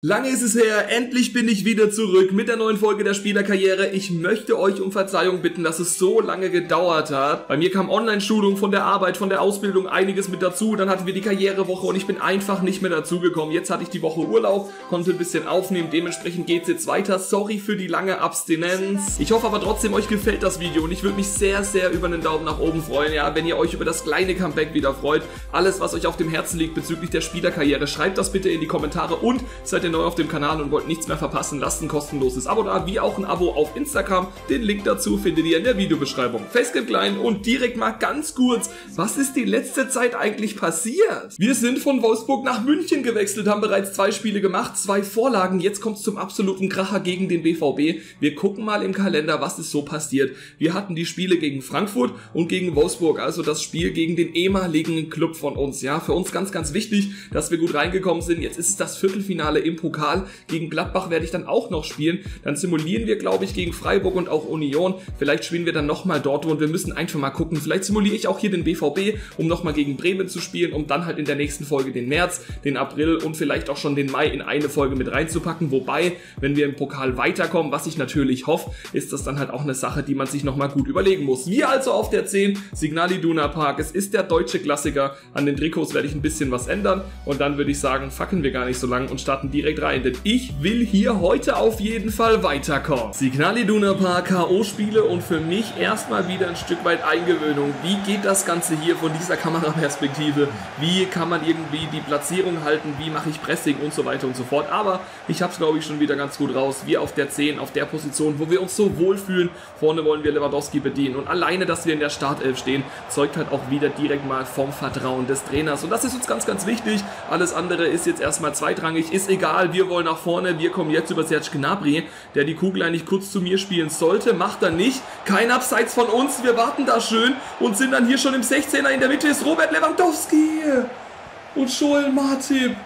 Lange ist es her, endlich bin ich wieder zurück mit der neuen Folge der Spielerkarriere. Ich möchte euch um Verzeihung bitten, dass es so lange gedauert hat. Bei mir kam Online-Schulung von der Arbeit, von der Ausbildung einiges mit dazu. Dann hatten wir die Karrierewoche und ich bin einfach nicht mehr dazugekommen. Jetzt hatte ich die Woche Urlaub, konnte ein bisschen aufnehmen. Dementsprechend geht es jetzt weiter. Sorry für die lange Abstinenz. Ich hoffe aber trotzdem, euch gefällt das Video und ich würde mich sehr, sehr über einen Daumen nach oben freuen. Ja, wenn ihr euch über das kleine Comeback wieder freut. Alles, was euch auf dem Herzen liegt bezüglich der Spielerkarriere, schreibt das bitte in die Kommentare und seid ihr ihr neu auf dem Kanal und wollt nichts mehr verpassen, lasst ein kostenloses Abo da, wie auch ein Abo auf Instagram. Den Link dazu findet ihr in der Videobeschreibung. Facecam klein und direkt mal ganz kurz, was ist die letzte Zeit eigentlich passiert? Wir sind von Wolfsburg nach München gewechselt, haben bereits zwei Spiele gemacht, zwei Vorlagen, jetzt kommt es zum absoluten Kracher gegen den BVB. Wir gucken mal im Kalender, was ist so passiert. Wir hatten die Spiele gegen Frankfurt und gegen Wolfsburg, also das Spiel gegen den ehemaligen Club von uns. Ja, für uns ganz, ganz wichtig, dass wir gut reingekommen sind. Jetzt ist es das Viertelfinale im Pokal. Gegen Gladbach werde ich dann auch noch spielen. Dann simulieren wir, glaube ich, gegen Freiburg und auch Union. Vielleicht spielen wir dann nochmal Dortmund. Wir müssen einfach mal gucken. Vielleicht simuliere ich auch hier den BVB, um nochmal gegen Bremen zu spielen, um dann halt in der nächsten Folge den März, den April und vielleicht auch schon den Mai in eine Folge mit reinzupacken. Wobei, wenn wir im Pokal weiterkommen, was ich natürlich hoffe, ist das dann halt auch eine Sache, die man sich nochmal gut überlegen muss. Wir also auf der 10, Signal Iduna Park. Es ist der deutsche Klassiker. An den Trikots werde ich ein bisschen was ändern und dann würde ich sagen, fucken wir gar nicht so lang und starten direkt direkt rein, denn ich will hier heute auf jeden Fall weiterkommen. Signal Iduna Park, K.O.-Spiele und für mich erstmal wieder ein Stück weit Eingewöhnung. Wie geht das Ganze hier von dieser Kameraperspektive? Wie kann man irgendwie die Platzierung halten? Wie mache ich Pressing und so weiter und so fort? Aber ich habe es, glaube ich, schon wieder ganz gut raus. Wir auf der 10, auf der Position, wo wir uns so wohlfühlen. Vorne wollen wir Lewandowski bedienen. Und alleine, dass wir in der Startelf stehen, zeugt halt auch wieder direkt mal vom Vertrauen des Trainers. Und das ist uns ganz, ganz wichtig. Alles andere ist jetzt erstmal zweitrangig, ist egal wir wollen nach vorne, wir kommen jetzt über Serge Gnabry, der die Kugel eigentlich kurz zu mir spielen sollte, macht er nicht, kein Abseits von uns, wir warten da schön und sind dann hier schon im 16er, in der Mitte. Ist Robert Lewandowski und Joel Martip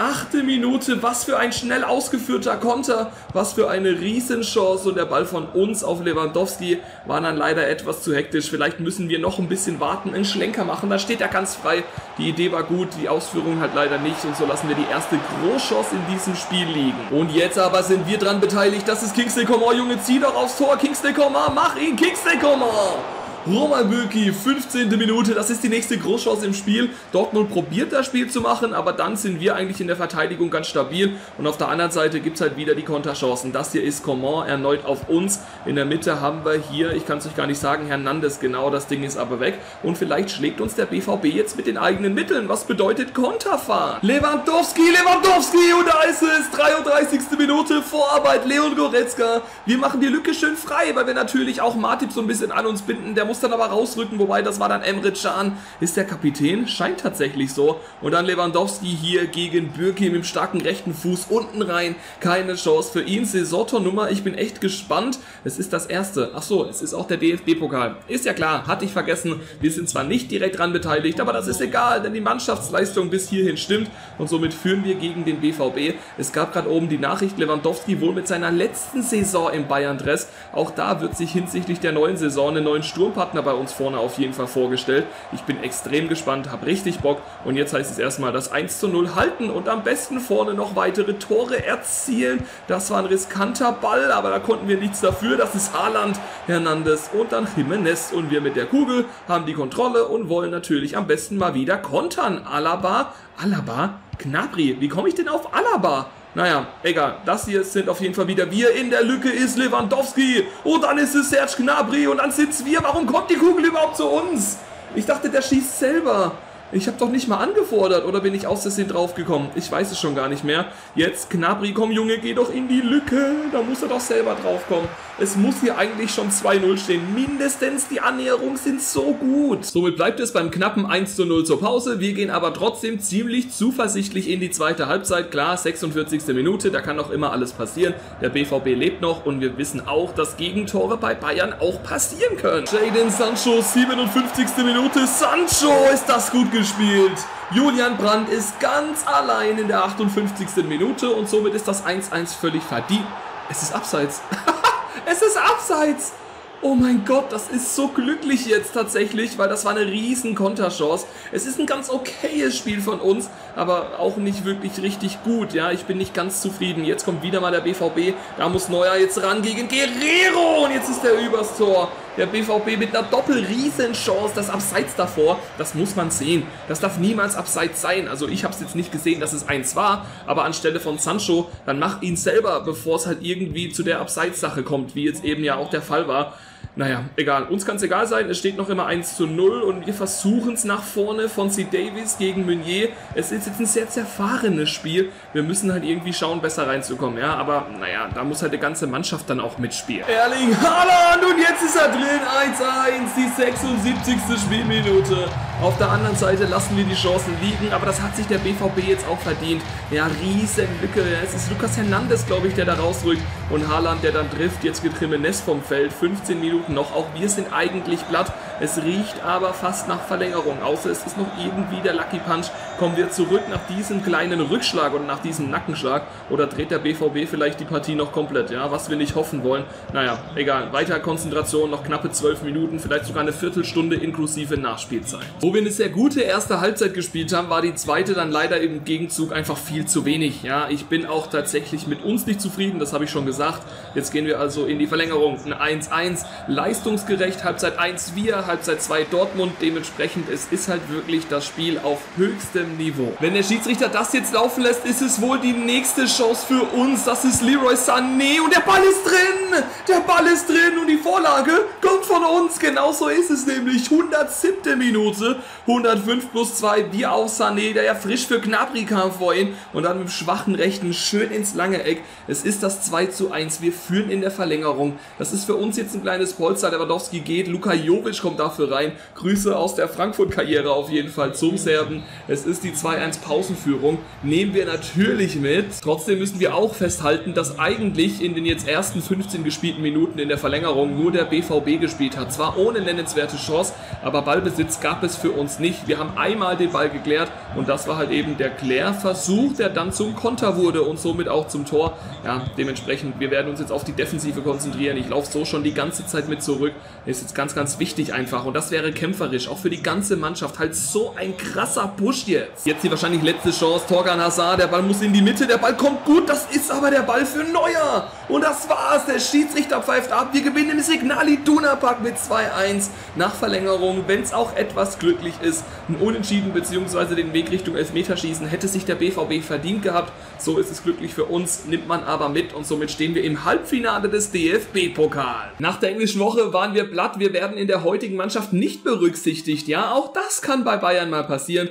Achte Minute, was für ein schnell ausgeführter Konter, was für eine Riesenchance und der Ball von uns auf Lewandowski war dann leider etwas zu hektisch. Vielleicht müssen wir noch ein bisschen warten, einen Schlenker machen, da steht er ganz frei. Die Idee war gut, die Ausführung halt leider nicht und so lassen wir die erste Großchance in diesem Spiel liegen. Und jetzt aber sind wir dran beteiligt, das ist Kingsley Coman, Junge, zieh doch aufs Tor, Kingsley Coman, mach ihn, Kingsley Coman! Roman Bürki, 15. Minute, das ist die nächste Großchance im Spiel. Dortmund probiert das Spiel zu machen, aber dann sind wir eigentlich in der Verteidigung ganz stabil. Und auf der anderen Seite gibt es halt wieder die Konterchancen. Das hier ist Coman erneut auf uns. In der Mitte haben wir hier, ich kann es euch gar nicht sagen, Hernandez genau, das Ding ist aber weg. Und vielleicht schlägt uns der BVB jetzt mit den eigenen Mitteln. Was bedeutet Konterfahren? Lewandowski, Lewandowski und da ist es. 33. Minute, Vorarbeit, Leon Goretzka. Wir machen die Lücke schön frei, weil wir natürlich auch Martip so ein bisschen an uns binden. Der muss dann aber rausrücken, wobei das war dann Emre Can. Ist der Kapitän? Scheint tatsächlich so. Und dann Lewandowski hier gegen Bürki mit dem starken rechten Fuß unten rein. Keine Chance für ihn. Saisontor-Nummer, ich bin echt gespannt. Es ist das erste. Ach so, es ist auch der DFB-Pokal. Ist ja klar, hatte ich vergessen. Wir sind zwar nicht direkt dran beteiligt, aber das ist egal, denn die Mannschaftsleistung bis hierhin stimmt. Und somit führen wir gegen den BVB. Es gab gerade oben die Nachricht, Lewandowski wohl mit seiner letzten Saison im Bayern-Dress. Auch da wird sich hinsichtlich der neuen Saison einen neuen Sturm Partner bei uns vorne auf jeden Fall vorgestellt. Ich bin extrem gespannt, habe richtig Bock und jetzt heißt es erstmal das 1 zu 0 halten und am besten vorne noch weitere Tore erzielen. Das war ein riskanter Ball, aber da konnten wir nichts dafür. Das ist Haaland, Hernandez und dann Jimenez und wir mit der Kugel haben die Kontrolle und wollen natürlich am besten mal wieder kontern. Alaba, Alaba, Knabri, wie komme ich denn auf Alaba? Naja, egal. Das hier sind auf jeden Fall wieder wir. In der Lücke ist Lewandowski. Und dann ist es Serge Gnabry. Und dann sind es wir. Warum kommt die Kugel überhaupt zu uns? Ich dachte, der schießt selber. Ich habe doch nicht mal angefordert oder bin ich aus Versehen draufgekommen? Ich weiß es schon gar nicht mehr. Jetzt, Knabri, komm Junge, geh doch in die Lücke. Da muss er doch selber draufkommen. Es muss hier eigentlich schon 2-0 stehen. Mindestens die Annäherungen sind so gut. Somit bleibt es beim knappen 1-0 zur Pause. Wir gehen aber trotzdem ziemlich zuversichtlich in die zweite Halbzeit. Klar, 46. Minute, da kann noch immer alles passieren. Der BVB lebt noch und wir wissen auch, dass Gegentore bei Bayern auch passieren können. Jadon Sancho, 57. Minute. Sancho ist das gut gespielt. Julian Brandt ist ganz allein in der 58. Minute und somit ist das 1-1 völlig verdient. Es ist abseits. es ist abseits. Oh mein Gott, das ist so glücklich jetzt tatsächlich, weil das war eine riesen Konterchance. Es ist ein ganz okayes Spiel von uns, aber auch nicht wirklich richtig gut, ja. Ich bin nicht ganz zufrieden. Jetzt kommt wieder mal der BVB. Da muss Neuer jetzt ran gegen Guerrero und jetzt ist der übers Tor. Der BVB mit einer Doppel-Riesen-Chance, das Abseits davor, das muss man sehen. Das darf niemals Abseits sein. Also ich habe es jetzt nicht gesehen, dass es eins war, aber anstelle von Sancho, dann mach ihn selber, bevor es halt irgendwie zu der Abseits-Sache kommt, wie jetzt eben ja auch der Fall war. Naja, egal. Uns kann es egal sein. Es steht noch immer 1 zu 0 und wir versuchen es nach vorne von C. Davis gegen Meunier. Es ist jetzt ein sehr zerfahrenes Spiel. Wir müssen halt irgendwie schauen, besser reinzukommen. Ja, aber naja, da muss halt die ganze Mannschaft dann auch mitspielen. Erling Haaland und jetzt ist er drin. 1-1, die 76. Spielminute. Auf der anderen Seite lassen wir die Chancen liegen, aber das hat sich der BVB jetzt auch verdient. Ja, riesen Lücke. Es ist Lukas Hernandez, glaube ich, der da rausrückt und Haaland, der dann trifft. Jetzt geht Jimenez vom Feld. 15 Minuten noch. Auch wir sind eigentlich glatt. Es riecht aber fast nach Verlängerung. Außer es ist noch irgendwie der Lucky Punch. Kommen wir zurück nach diesem kleinen Rückschlag und nach diesem Nackenschlag. Oder dreht der BVB vielleicht die Partie noch komplett? Ja, was wir nicht hoffen wollen. Naja, egal. Weiter Konzentration, noch knappe 12 Minuten, vielleicht sogar eine Viertelstunde inklusive Nachspielzeit. Wo wir eine sehr gute erste Halbzeit gespielt haben, war die zweite dann leider im Gegenzug einfach viel zu wenig. Ja, ich bin auch tatsächlich mit uns nicht zufrieden, das habe ich schon gesagt. Jetzt gehen wir also in die Verlängerung. Ein 1-1 leistungsgerecht. Halbzeit 1 wir, Halbzeit 2 Dortmund. Dementsprechend, es ist halt wirklich das Spiel auf höchstem Niveau. Wenn der Schiedsrichter das jetzt laufen lässt, ist es wohl die nächste Chance für uns. Das ist Leroy Sané und der Ball ist drin. Der Ball ist drin und die Vorlage kommt von uns. Genauso ist es nämlich. 107. Minute, 105 plus 2, wie auch Sané, der ja frisch für Knabri kam vorhin und dann mit dem schwachen Rechten schön ins lange Eck. Es ist das 2 zu 1. Wir führen in der Verlängerung. Das ist für uns jetzt ein kleines Polster. Lewandowski geht, Luka Jovic kommt dafür rein. Grüße aus der Frankfurt-Karriere auf jeden Fall zum Serben. Es ist die 2-1 Pausenführung. Nehmen wir natürlich mit. Trotzdem müssen wir auch festhalten, dass eigentlich in den jetzt ersten 15 gespielten Minuten in der Verlängerung nur der BVB gespielt hat. Zwar ohne nennenswerte Chance, aber Ballbesitz gab es für uns nicht. Wir haben einmal den Ball geklärt und das war halt eben der Klärversuch, der dann zum Konter wurde und somit auch zum Tor. Ja, dementsprechend, wir werden uns jetzt auf die Defensive konzentrieren. Ich laufe so schon die ganze Zeit mit zurück. Ist jetzt ganz, ganz wichtig einfach. Und das wäre kämpferisch, auch für die ganze Mannschaft. Halt so ein krasser Push jetzt. Jetzt die wahrscheinlich letzte Chance. Torgan Hazard, der Ball muss in die Mitte. Der Ball kommt gut. Das ist aber der Ball für Neuer. Und das war's. Der Schiedsrichter pfeift ab. Wir gewinnen im Signal Iduna Park mit 2-1 nach Verlängerung. Wenn es auch etwas glücklich ist, ein Unentschieden bzw. den Weg Richtung Elfmeterschießen hätte sich der BVB verdient gehabt. So ist es glücklich für uns, nimmt man aber mit und somit stehen wir im Halbfinale des DFB-Pokal. Nach der englischen Woche waren wir platt. Wir werden in der heutigen Mannschaft nicht berücksichtigt. Ja, auch das kann bei Bayern mal passieren.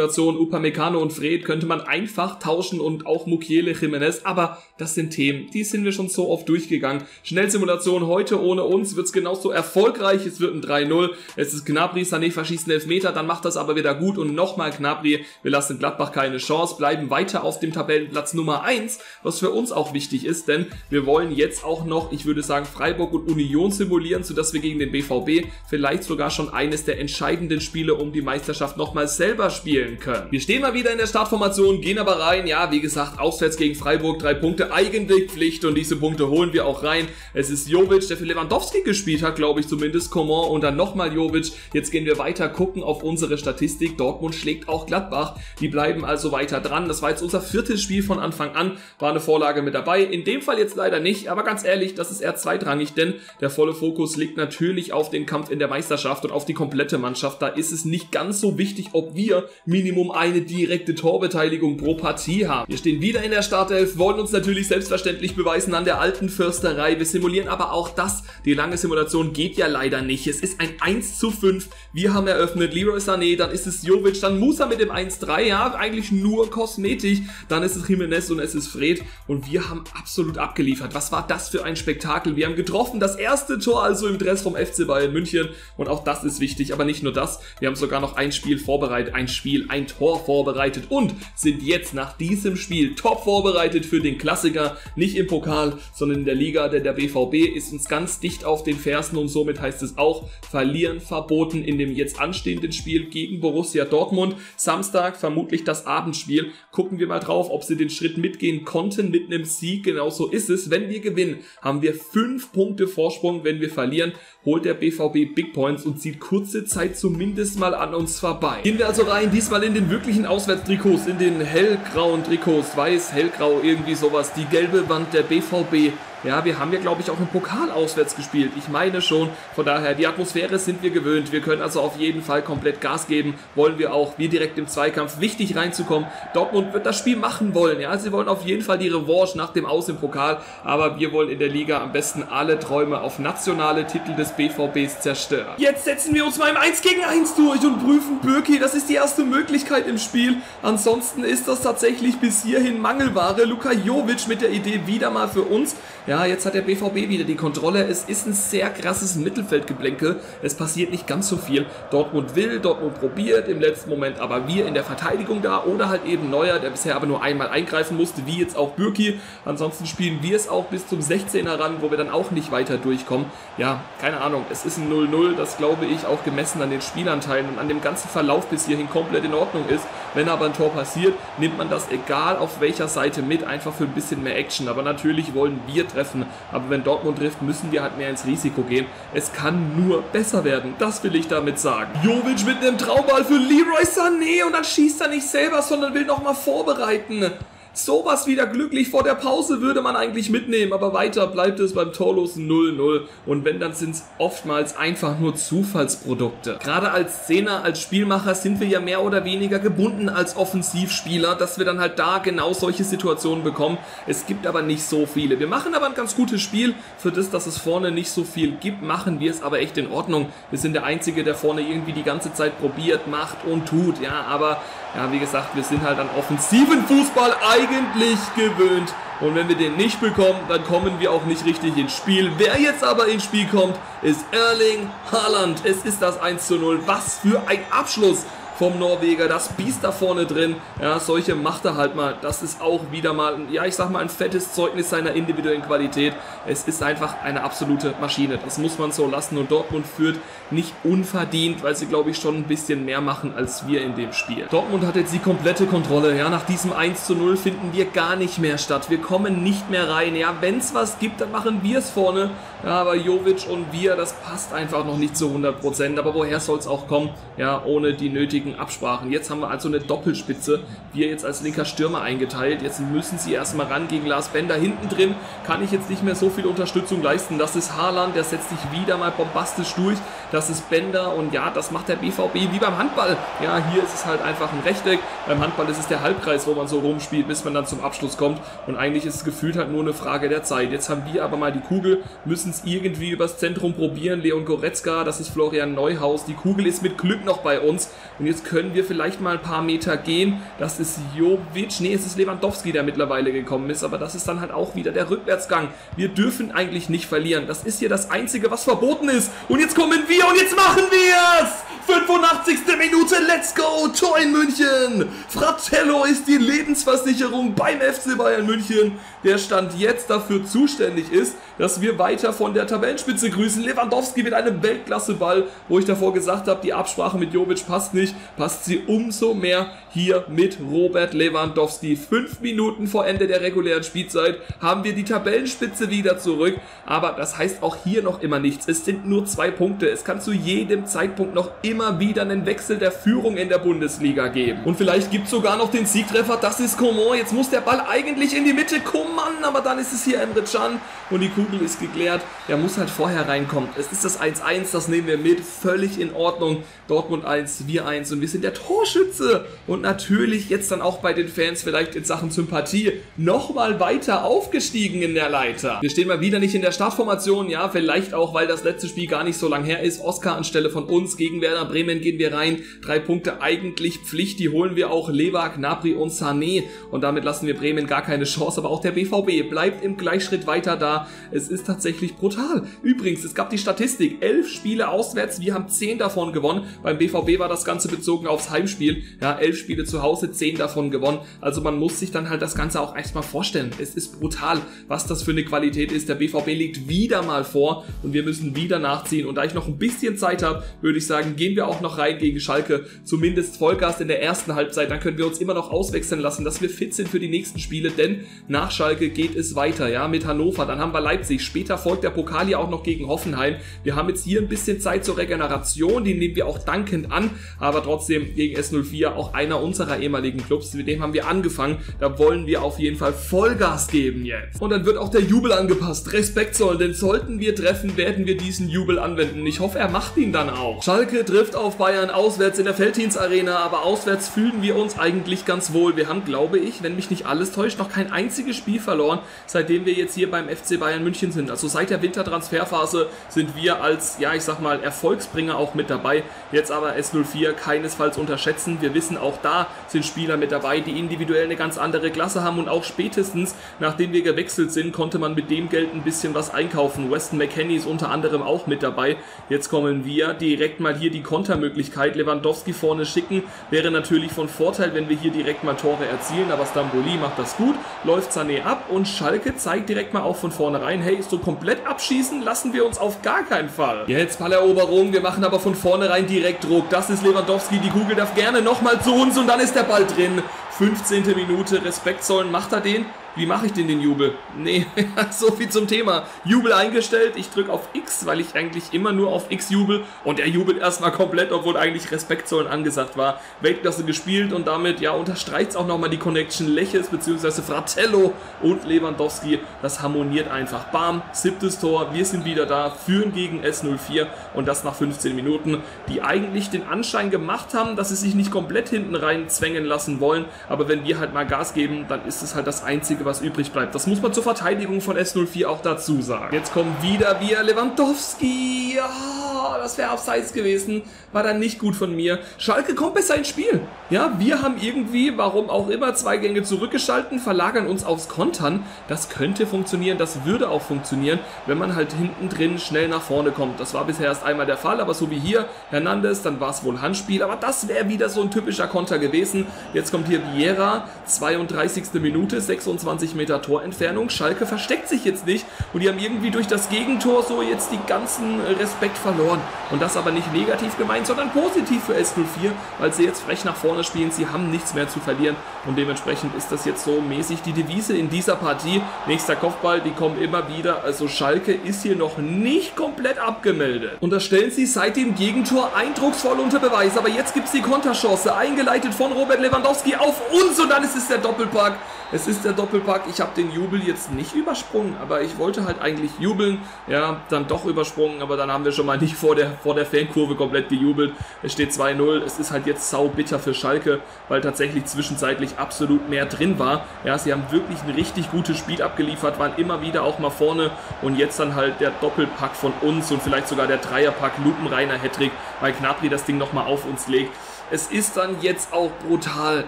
Schnellsimulation, Upamecano und Fred könnte man einfach tauschen und auch Mukiele Jimenez. Aber das sind Themen, die sind wir schon so oft durchgegangen. Schnellsimulation heute ohne uns wird es genauso erfolgreich. Es wird ein 3-0. Es ist Gnabry, Sané verschießt einen Elfmeter, dann macht das aber wieder gut und nochmal Gnabry. Wir lassen Gladbach keine Chance, bleiben weiter auf dem Tabellenplatz Nummer 1, was für uns auch wichtig ist, denn wir wollen jetzt auch noch, ich würde sagen, Freiburg und Union simulieren, sodass wir gegen den BVB vielleicht sogar schon eines der entscheidenden Spiele um die Meisterschaft nochmal selber spielen können. Wir stehen mal wieder in der Startformation, gehen aber rein. Ja, wie gesagt, auswärts gegen Freiburg, drei Punkte, eigentlich Pflicht und diese Punkte holen wir auch rein. Es ist Jovic, der für Lewandowski gespielt hat, glaube ich zumindest, Coman und dann nochmal Jovic. Jetzt gehen wir weiter, gucken auf unsere Statistik. Dortmund schlägt auch Gladbach. Die bleiben also weiter dran. Das war jetzt unser viertes Spiel von Anfang an. War eine Vorlage mit dabei. In dem Fall jetzt leider nicht, aber ganz ehrlich, das ist eher zweitrangig, denn der volle Fokus liegt natürlich auf den Kampf in der Meisterschaft und auf die komplette Mannschaft. Da ist es nicht ganz so wichtig, ob wir Minimum eine direkte Torbeteiligung pro Partie haben. Wir stehen wieder in der Startelf, wollen uns natürlich selbstverständlich beweisen an der alten Fürsterei. Wir simulieren aber auch das. Die lange Simulation geht ja leider nicht. Es ist ein 1 zu 5. Wir haben eröffnet Leroy Sané, dann ist es Jovic, dann Musa mit dem 1-3. Ja, eigentlich nur Kosmetik. Dann ist es Jimenez und es ist Fred. Und wir haben absolut abgeliefert. Was war das für ein Spektakel? Wir haben getroffen. Das erste Tor also im Dress vom FC Bayern München. Und auch das ist wichtig. Aber nicht nur das. Wir haben sogar noch ein Spiel vorbereitet. Ein Spiel Spiel ein Tor vorbereitet und sind jetzt nach diesem Spiel top vorbereitet für den Klassiker, nicht im Pokal, sondern in der Liga, denn der BVB ist uns ganz dicht auf den Fersen und somit heißt es auch, verlieren verboten in dem jetzt anstehenden Spiel gegen Borussia Dortmund. Samstag vermutlich das Abendspiel. Gucken wir mal drauf, ob sie den Schritt mitgehen konnten mit einem Sieg. Genauso ist es. Wenn wir gewinnen, haben wir fünf Punkte Vorsprung. Wenn wir verlieren, holt der BVB Big Points und zieht kurze Zeit zumindest mal an uns vorbei. Gehen wir also rein, diesmal in den wirklichen Auswärtstrikots, in den hellgrauen Trikots, weiß, hellgrau, irgendwie sowas. Die gelbe Wand der BVB ja, wir haben ja, glaube ich, auch im Pokal auswärts gespielt. Ich meine schon. Von daher, die Atmosphäre sind wir gewöhnt. Wir können also auf jeden Fall komplett Gas geben. Wollen wir auch. Wir direkt im Zweikampf. Wichtig reinzukommen. Dortmund wird das Spiel machen wollen. Ja, sie wollen auf jeden Fall die Revanche nach dem Aus im Pokal. Aber wir wollen in der Liga am besten alle Träume auf nationale Titel des BVBs zerstören. Jetzt setzen wir uns mal im 1 gegen 1 durch und prüfen Birki. Das ist die erste Möglichkeit im Spiel. Ansonsten ist das tatsächlich bis hierhin Mangelware. Luka Jovic mit der Idee wieder mal für uns. Ja, jetzt hat der BVB wieder die Kontrolle. Es ist ein sehr krasses Mittelfeldgeblänke. Es passiert nicht ganz so viel. Dortmund will, Dortmund probiert, im letzten Moment aber wir in der Verteidigung da oder halt eben Neuer, der bisher aber nur einmal eingreifen musste, wie jetzt auch Bürki. Ansonsten spielen wir es auch bis zum 16er ran, wo wir dann auch nicht weiter durchkommen. Ja, keine Ahnung. Es ist ein 0-0, das glaube ich auch gemessen an den Spielanteilen und an dem ganzen Verlauf bis hierhin komplett in Ordnung ist. Wenn aber ein Tor passiert, nimmt man das egal auf welcher Seite mit, einfach für ein bisschen mehr Action. Aber natürlich wollen wir treffen. Aber wenn Dortmund trifft, müssen wir halt mehr ins Risiko gehen. Es kann nur besser werden. Das will ich damit sagen. Jovic mit einem Trauball für Leroy Sané und dann schießt er nicht selber, sondern will nochmal vorbereiten. Sowas wieder glücklich vor der Pause würde man eigentlich mitnehmen, aber weiter bleibt es beim torlosen 0-0 und wenn, dann sind es oftmals einfach nur Zufallsprodukte. Gerade als Szene, als Spielmacher sind wir ja mehr oder weniger gebunden als Offensivspieler, dass wir dann halt da genau solche Situationen bekommen. Es gibt aber nicht so viele. Wir machen aber ein ganz gutes Spiel. Für das, dass es vorne nicht so viel gibt, machen wir es aber echt in Ordnung. Wir sind der Einzige, der vorne irgendwie die ganze Zeit probiert, macht und tut, ja, aber ja, wie gesagt, wir sind halt an offensiven Fußball eigentlich gewöhnt. Und wenn wir den nicht bekommen, dann kommen wir auch nicht richtig ins Spiel. Wer jetzt aber ins Spiel kommt, ist Erling Haaland. Es ist das 1 zu 0. Was für ein Abschluss vom Norweger. Das Biest da vorne drin. Ja, solche macht er halt mal. Das ist auch wieder mal, ja, ich sag mal, ein fettes Zeugnis seiner individuellen Qualität. Es ist einfach eine absolute Maschine. Das muss man so lassen. Und Dortmund führt nicht unverdient, weil sie, glaube ich, schon ein bisschen mehr machen als wir in dem Spiel. Dortmund hat jetzt die komplette Kontrolle. Ja, nach diesem 1 zu 0 finden wir gar nicht mehr statt. Wir kommen nicht mehr rein. Ja, wenn es was gibt, dann machen wir es vorne. Ja, aber Jovic und wir, das passt einfach noch nicht zu 100%. Aber woher soll es auch kommen? Ja, ohne die nötigen nötigen Absprachen. Jetzt haben wir also eine Doppelspitze, wir jetzt als linker Stürmer eingeteilt. Jetzt müssen sie erstmal ran gegen Lars Bender. Hinten drin kann ich jetzt nicht mehr so viel Unterstützung leisten. Das ist Haaland, der setzt sich wieder mal bombastisch durch. Das ist Bender und ja, das macht der BVB wie beim Handball. Ja, hier ist es halt einfach ein Rechteck. Beim Handball ist es der Halbkreis, wo man so rumspielt, bis man dann zum Abschluss kommt. Und eigentlich ist es gefühlt halt nur eine Frage der Zeit. Jetzt haben wir aber mal die Kugel, müssen es irgendwie übers Zentrum probieren. Leon Goretzka, das ist Florian Neuhaus. Die Kugel ist mit Glück noch bei uns. Und jetzt können wir vielleicht mal ein paar Meter gehen. Das ist Jovic. Nee, es ist Lewandowski, der mittlerweile gekommen ist. Aber das ist dann halt auch wieder der Rückwärtsgang. Wir dürfen eigentlich nicht verlieren. Das ist hier das Einzige, was verboten ist. Und jetzt kommen wir und jetzt machen wir es! 85. Minute, let's go! Tor in München! Fratello ist die Lebensversicherung beim FC Bayern München, der Stand jetzt dafür zuständig ist, dass wir weiter von der Tabellenspitze grüßen. Lewandowski mit einem Weltklasse-Ball, wo ich davor gesagt habe, die Absprache mit Jovic passt nicht, passt sie umso mehr hier mit Robert Lewandowski. Fünf Minuten vor Ende der regulären Spielzeit haben wir die Tabellenspitze wieder zurück, aber das heißt auch hier noch immer nichts. Es sind nur zwei Punkte. Es kann zu jedem Zeitpunkt noch immer wieder einen Wechsel der Führung in der Bundesliga geben. Und vielleicht gibt es sogar noch den Siegtreffer. Das ist Coman. Jetzt muss der Ball eigentlich in die Mitte. Coman, aber dann ist es hier Emre Can und die Kugel ist geklärt. Der muss halt vorher reinkommen. Es ist das 1-1, das nehmen wir mit. Völlig in Ordnung. Dortmund 1, wir 1 und wir sind der Torschütze. Und natürlich jetzt dann auch bei den Fans vielleicht in Sachen Sympathie nochmal weiter aufgestiegen in der Leiter. Wir stehen mal wieder nicht in der Startformation. Ja, vielleicht auch, weil das letzte Spiel gar nicht so lang her ist. Oscar anstelle von uns gegen Werder Bremen gehen wir rein. Drei Punkte eigentlich Pflicht, die holen wir auch Lever, Gnabry und Sané und damit lassen wir Bremen gar keine Chance, aber auch der BVB bleibt im Gleichschritt weiter da. Es ist tatsächlich brutal. Übrigens, es gab die Statistik, elf Spiele auswärts, wir haben zehn davon gewonnen. Beim BVB war das Ganze bezogen aufs Heimspiel. Ja, elf Spiele zu Hause, zehn davon gewonnen. Also man muss sich dann halt das Ganze auch erstmal vorstellen. Es ist brutal, was das für eine Qualität ist. Der BVB liegt wieder mal vor und wir müssen wieder nachziehen. Und da ich noch ein bisschen Zeit habe, würde ich sagen, gehen wir auch noch rein gegen Schalke. Zumindest Vollgas in der ersten Halbzeit. Dann können wir uns immer noch auswechseln lassen, dass wir fit sind für die nächsten Spiele. Denn nach Schalke geht es weiter. Ja, mit Hannover. Dann haben wir Leipzig. Später folgt der Pokal ja auch noch gegen Hoffenheim. Wir haben jetzt hier ein bisschen Zeit zur Regeneration. Die nehmen wir auch dankend an. Aber trotzdem gegen S04 auch einer unserer ehemaligen Clubs. Mit dem haben wir angefangen. Da wollen wir auf jeden Fall Vollgas geben jetzt. Und dann wird auch der Jubel angepasst. Respekt sollen, denn sollten wir treffen, werden wir diesen Jubel anwenden. Ich hoffe, er macht ihn dann auch. Schalke trifft auf Bayern auswärts in der Felddienst Arena, aber auswärts fühlen wir uns eigentlich ganz wohl. Wir haben, glaube ich, wenn mich nicht alles täuscht, noch kein einziges Spiel verloren, seitdem wir jetzt hier beim FC Bayern München sind. Also seit der Wintertransferphase sind wir als, ja, ich sag mal, Erfolgsbringer auch mit dabei. Jetzt aber S04 keinesfalls unterschätzen. Wir wissen, auch da sind Spieler mit dabei, die individuell eine ganz andere Klasse haben und auch spätestens, nachdem wir gewechselt sind, konnte man mit dem Geld ein bisschen was einkaufen. Weston McKenney ist unter anderem auch mit dabei. Jetzt kommen wir direkt mal hier die Kontermöglichkeit. Lewandowski vorne schicken wäre natürlich von Vorteil, wenn wir hier direkt mal Tore erzielen, aber Stamboli macht das gut, läuft Sané ab und Schalke zeigt direkt mal auch von vornherein, hey, so komplett abschießen lassen wir uns auf gar keinen Fall. Jetzt Balleroberung, wir machen aber von vornherein direkt Druck. Das ist Lewandowski, die Kugel darf gerne nochmal zu uns und dann ist der Ball drin. 15. Minute, Respekt sollen, macht er den? Wie mache ich denn den Jubel? Nee, so viel zum Thema. Jubel eingestellt, ich drücke auf X, weil ich eigentlich immer nur auf X jubel und er jubelt erstmal komplett, obwohl eigentlich Respekt sollen angesagt war. Weltklasse gespielt und damit, ja, unterstreicht es auch nochmal die Connection Leches bzw. Fratello und Lewandowski. Das harmoniert einfach. Bam, siebtes Tor, wir sind wieder da, führen gegen S04 und das nach 15 Minuten, die eigentlich den Anschein gemacht haben, dass sie sich nicht komplett hinten rein zwängen lassen wollen, aber wenn wir halt mal Gas geben, dann ist es halt das einzige, was übrig bleibt. Das muss man zur Verteidigung von S04 auch dazu sagen. Jetzt kommt wieder wir Lewandowski. Oh, das wäre abseits gewesen. War dann nicht gut von mir. Schalke kommt besser ins Spiel. Ja, wir haben irgendwie, warum auch immer, zwei Gänge zurückgeschalten, verlagern uns aufs Kontern. Das könnte funktionieren, das würde auch funktionieren, wenn man halt hinten drin schnell nach vorne kommt. Das war bisher erst einmal der Fall, aber so wie hier Hernandez, dann war es wohl Handspiel. Aber das wäre wieder so ein typischer Konter gewesen. Jetzt kommt hier Vieira, 32. Minute, 26 Meter Torentfernung. Schalke versteckt sich jetzt nicht und die haben irgendwie durch das Gegentor so jetzt die ganzen Respekt verloren. Und das aber nicht negativ gemeint, sondern positiv für S04, weil sie jetzt frech nach vorne spielen. Sie haben nichts mehr zu verlieren und dementsprechend ist das jetzt so mäßig die Devise in dieser Partie. Nächster Kopfball, die kommen immer wieder. Also Schalke ist hier noch nicht komplett abgemeldet. Und das stellen sie seit dem Gegentor eindrucksvoll unter Beweis. Aber jetzt gibt es die Konterchance, eingeleitet von Robert Lewandowski auf uns und dann ist es der Doppelpack. Es ist der Doppelpack. Ich habe den Jubel jetzt nicht übersprungen, aber ich wollte halt eigentlich jubeln. Ja, dann doch übersprungen, aber dann haben wir schon mal nicht vor der, vor der Fankurve komplett gejubelt. Es steht 2-0. Es ist halt jetzt sau bitter für Schalke, weil tatsächlich zwischenzeitlich absolut mehr drin war. Ja, sie haben wirklich ein richtig gutes Spiel abgeliefert, waren immer wieder auch mal vorne und jetzt dann halt der Doppelpack von uns und vielleicht sogar der Dreierpack lupenreiner Hattrick, weil Knapri das Ding nochmal auf uns legt es ist dann jetzt auch brutal,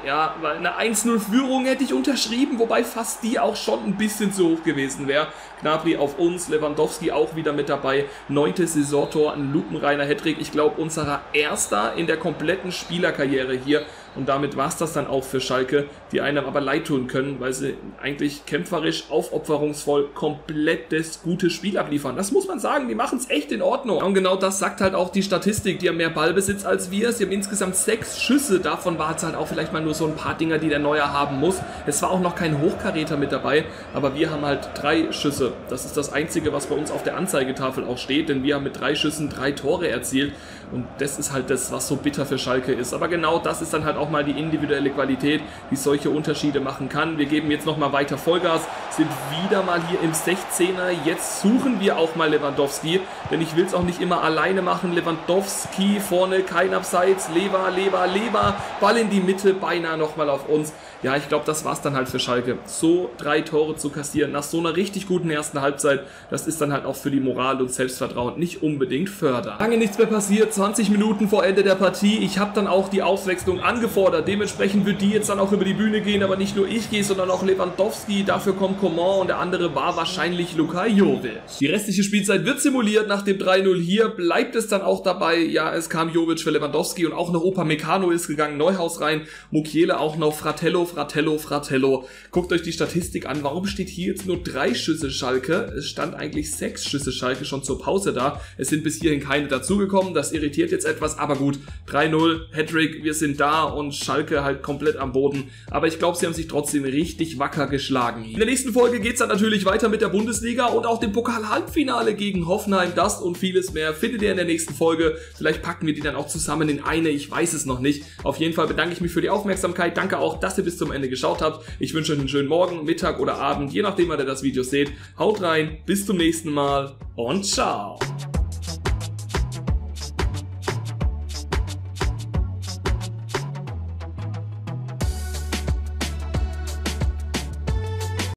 ja, weil eine 1-0-Führung hätte ich unterschrieben, wobei fast die auch schon ein bisschen zu hoch gewesen wäre. Gnabry auf uns, Lewandowski auch wieder mit dabei, neuntes Saisontor, ein lupenreiner Hattrick, ich glaube unserer erster in der kompletten Spielerkarriere hier und damit war es das dann auch für Schalke, die einem aber leid tun können, weil sie eigentlich kämpferisch, aufopferungsvoll komplettes gutes Spiel abliefern. Das muss man sagen, die machen es echt in Ordnung. Und genau das sagt halt auch die Statistik. Die haben mehr Ballbesitz als wir. Sie haben insgesamt sechs Schüsse. Davon war es halt auch vielleicht mal nur so ein paar Dinger, die der Neuer haben muss. Es war auch noch kein Hochkaräter mit dabei, aber wir haben halt drei Schüsse. Das ist das Einzige, was bei uns auf der Anzeigetafel auch steht, denn wir haben mit drei Schüssen drei Tore erzielt. Und das ist halt das, was so bitter für Schalke ist. Aber genau das ist dann halt auch auch mal die individuelle Qualität, die solche Unterschiede machen kann. Wir geben jetzt nochmal weiter Vollgas, sind wieder mal hier im 16er. Jetzt suchen wir auch mal Lewandowski, denn ich will es auch nicht immer alleine machen. Lewandowski vorne, kein Abseits, Lever, Lever, Lever, Ball in die Mitte, beinahe nochmal auf uns. Ja, ich glaube, das war's dann halt für Schalke. So drei Tore zu kassieren nach so einer richtig guten ersten Halbzeit, das ist dann halt auch für die Moral und Selbstvertrauen nicht unbedingt fördernd. Lange nichts mehr passiert, 20 Minuten vor Ende der Partie. Ich habe dann auch die Auswechslung angefordert. Dementsprechend wird die jetzt dann auch über die Bühne gehen, aber nicht nur ich gehe, sondern auch Lewandowski. Dafür kommt Coman und der andere war wahrscheinlich Luka Jovic. Die restliche Spielzeit wird simuliert nach dem 3-0 hier. Bleibt es dann auch dabei, ja, es kam Jovic für Lewandowski und auch noch Opa Meccano ist gegangen, Neuhaus rein, Mukiele auch noch, Fratello, Fratello, Fratello. Guckt euch die Statistik an. Warum steht hier jetzt nur drei Schüsse Schalke? Es stand eigentlich sechs Schüsse Schalke schon zur Pause da. Es sind bis hierhin keine dazugekommen. Das irritiert jetzt etwas, aber gut. 3-0, Hattrick, wir sind da und Schalke halt komplett am Boden. Aber ich glaube, sie haben sich trotzdem richtig wacker geschlagen. In der nächsten Folge geht es dann natürlich weiter mit der Bundesliga und auch dem Pokal-Halbfinale gegen Hoffenheim. Das und vieles mehr findet ihr in der nächsten Folge. Vielleicht packen wir die dann auch zusammen in eine. Ich weiß es noch nicht. Auf jeden Fall bedanke ich mich für die Aufmerksamkeit. Danke auch, dass ihr bis zum Ende geschaut habt. Ich wünsche euch einen schönen Morgen, Mittag oder Abend, je nachdem, wann ihr das Video seht. Haut rein, bis zum nächsten Mal und ciao.